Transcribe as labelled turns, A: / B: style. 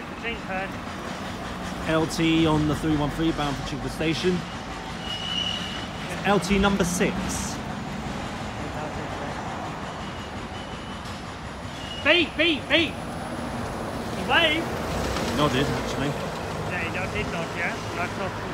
A: The change.
B: LT on the 313 bound for Chingford Station. LT number six.
A: Beep, beep, beep. He waved!
B: He Nodded, actually.
A: Yeah, he nodded, not, yeah? That's not.